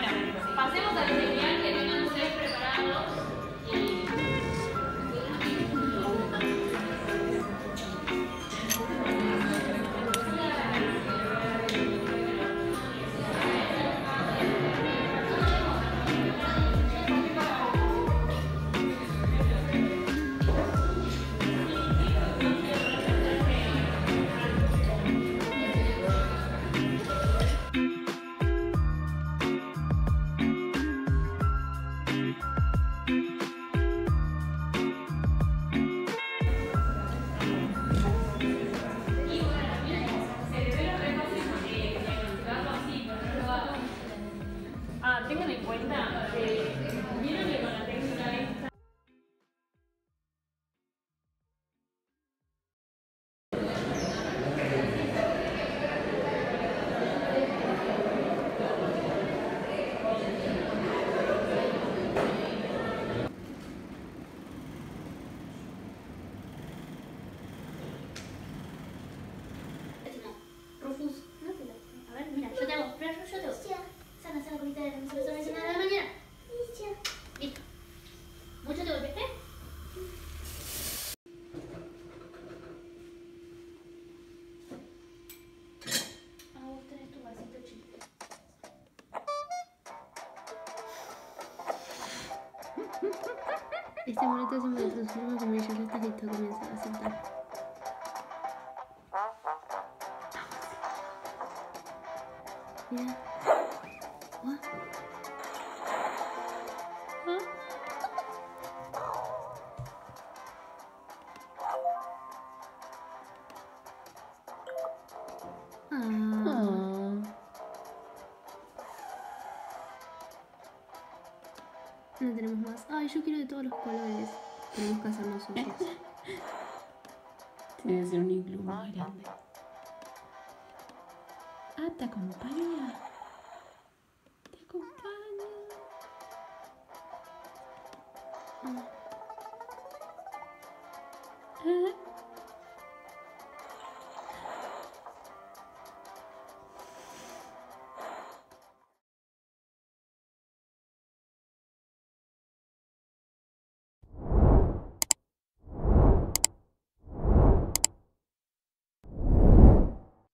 Bueno, pasemos al señal que tengan ustedes preparados. Este momento se me transforma como ya estás listo, comienza a sentar. Mira. What? No tenemos más. Ay, yo quiero de todos los colores. Tenemos que hacer nosotros. Debe ser un iglú más grande. Ah, ¿te acompaña?